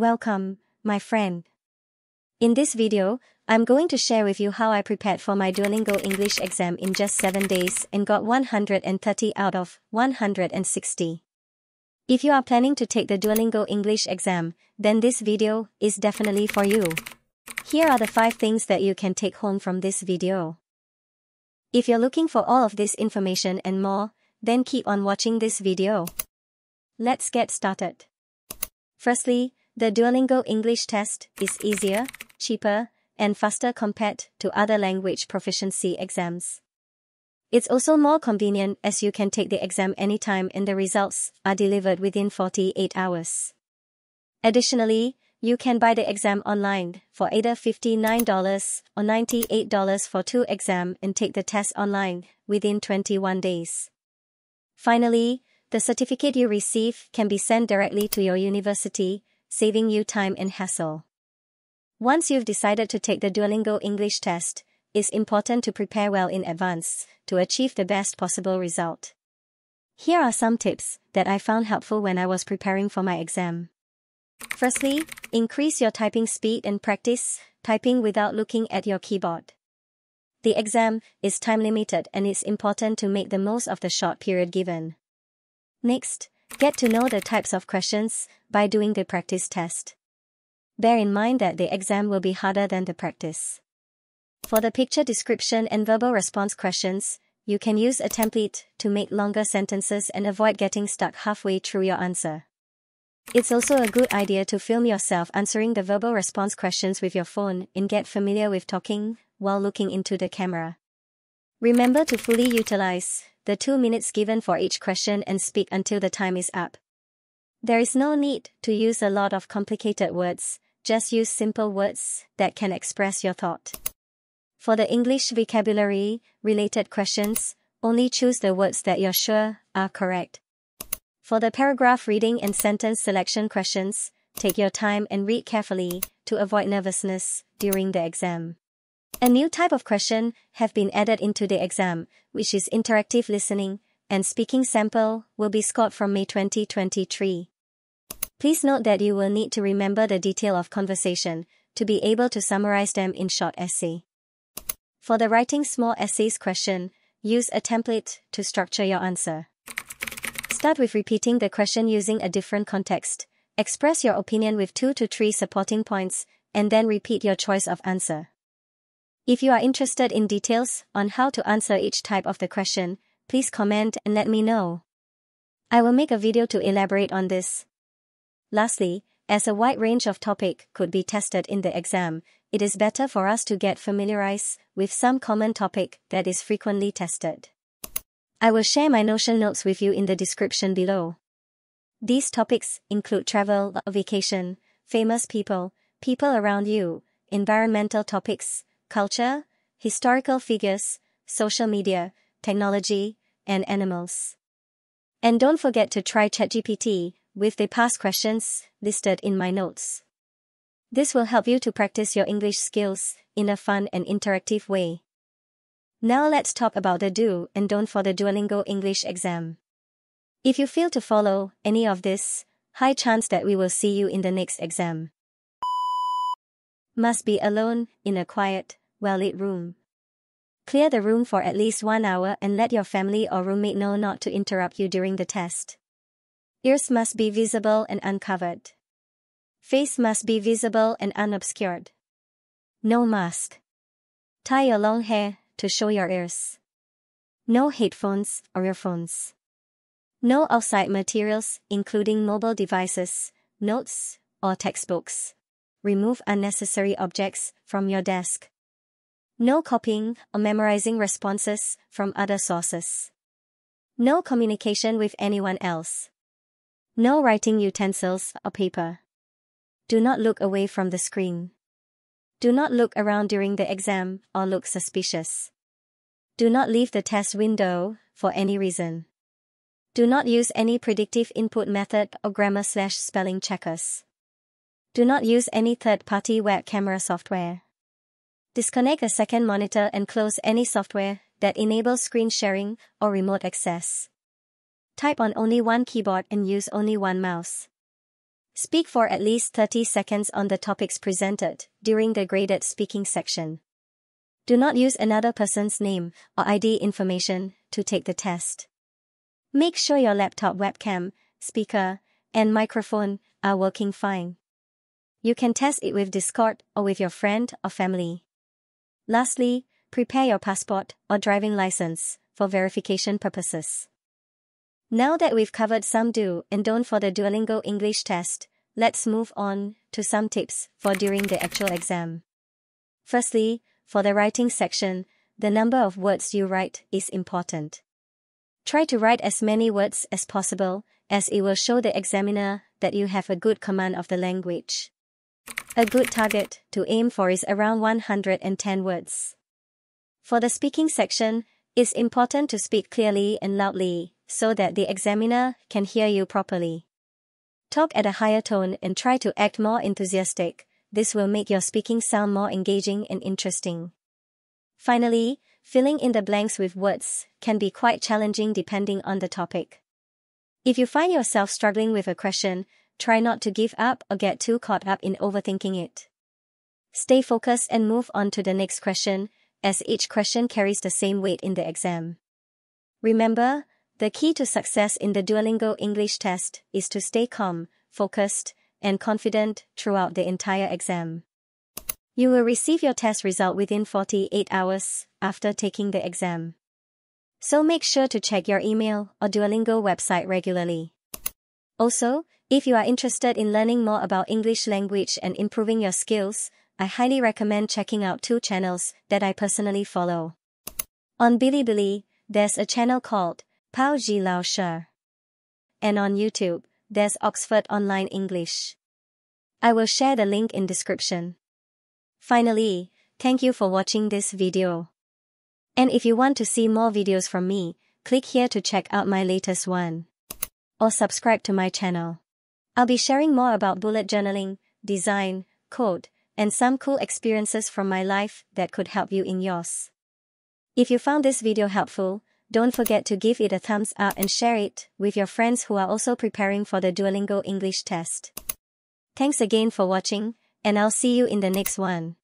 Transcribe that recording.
Welcome, my friend. In this video, I'm going to share with you how I prepared for my Duolingo English exam in just 7 days and got 130 out of 160. If you are planning to take the Duolingo English exam, then this video is definitely for you. Here are the 5 things that you can take home from this video. If you're looking for all of this information and more, then keep on watching this video. Let's get started. Firstly, the Duolingo English test is easier, cheaper, and faster compared to other language proficiency exams. It's also more convenient as you can take the exam anytime and the results are delivered within 48 hours. Additionally, you can buy the exam online for either $59 or $98 for two exam and take the test online within 21 days. Finally, the certificate you receive can be sent directly to your university, saving you time and hassle. Once you've decided to take the Duolingo English test, it's important to prepare well in advance to achieve the best possible result. Here are some tips that I found helpful when I was preparing for my exam. Firstly, increase your typing speed and practice typing without looking at your keyboard. The exam is time limited and it's important to make the most of the short period given. Next, get to know the types of questions by doing the practice test. Bear in mind that the exam will be harder than the practice. For the picture description and verbal response questions, you can use a template to make longer sentences and avoid getting stuck halfway through your answer. It's also a good idea to film yourself answering the verbal response questions with your phone and get familiar with talking while looking into the camera. Remember to fully utilize the two minutes given for each question and speak until the time is up. There is no need to use a lot of complicated words, just use simple words that can express your thought. For the English vocabulary related questions, only choose the words that you're sure are correct. For the paragraph reading and sentence selection questions, take your time and read carefully to avoid nervousness during the exam. A new type of question have been added into the exam, which is interactive listening, and speaking sample will be scored from May 2023. Please note that you will need to remember the detail of conversation to be able to summarize them in short essay. For the writing small essays question, use a template to structure your answer. Start with repeating the question using a different context. Express your opinion with two to three supporting points, and then repeat your choice of answer. If you are interested in details on how to answer each type of the question, please comment and let me know. I will make a video to elaborate on this. Lastly, as a wide range of topic could be tested in the exam, it is better for us to get familiarized with some common topic that is frequently tested. I will share my Notion notes with you in the description below. These topics include travel, vacation, famous people, people around you, environmental topics, culture, historical figures, social media, technology, and animals. And don't forget to try ChatGPT with the past questions listed in my notes. This will help you to practice your English skills in a fun and interactive way. Now let's talk about the do and don't for the Duolingo English exam. If you fail to follow any of this, high chance that we will see you in the next exam. Must be alone, in a quiet, well-lit room. Clear the room for at least one hour and let your family or roommate know not to interrupt you during the test. Ears must be visible and uncovered. Face must be visible and unobscured. No mask. Tie your long hair to show your ears. No headphones or earphones. No outside materials, including mobile devices, notes, or textbooks. Remove unnecessary objects from your desk. No copying or memorizing responses from other sources. No communication with anyone else. No writing utensils or paper. Do not look away from the screen. Do not look around during the exam or look suspicious. Do not leave the test window for any reason. Do not use any predictive input method or grammar slash spelling checkers. Do not use any third-party web camera software. Disconnect a second monitor and close any software that enables screen sharing or remote access. Type on only one keyboard and use only one mouse. Speak for at least 30 seconds on the topics presented during the graded speaking section. Do not use another person's name or ID information to take the test. Make sure your laptop webcam, speaker, and microphone are working fine. You can test it with Discord or with your friend or family. Lastly, prepare your passport or driving license for verification purposes. Now that we've covered some do and don't for the Duolingo English test, let's move on to some tips for during the actual exam. Firstly, for the writing section, the number of words you write is important. Try to write as many words as possible, as it will show the examiner that you have a good command of the language. A good target to aim for is around 110 words. For the speaking section, it's important to speak clearly and loudly so that the examiner can hear you properly. Talk at a higher tone and try to act more enthusiastic. This will make your speaking sound more engaging and interesting. Finally, filling in the blanks with words can be quite challenging depending on the topic. If you find yourself struggling with a question, try not to give up or get too caught up in overthinking it. Stay focused and move on to the next question, as each question carries the same weight in the exam. Remember, the key to success in the Duolingo English test is to stay calm, focused, and confident throughout the entire exam. You will receive your test result within 48 hours after taking the exam. So make sure to check your email or Duolingo website regularly. Also, if you are interested in learning more about English language and improving your skills, I highly recommend checking out two channels that I personally follow. On Bilibili, there's a channel called Pao Ji Lao Shi. And on YouTube, there's Oxford Online English. I will share the link in description. Finally, thank you for watching this video. And if you want to see more videos from me, click here to check out my latest one. Or subscribe to my channel. I'll be sharing more about bullet journaling, design, code, and some cool experiences from my life that could help you in yours. If you found this video helpful, don't forget to give it a thumbs up and share it with your friends who are also preparing for the Duolingo English test. Thanks again for watching, and I'll see you in the next one.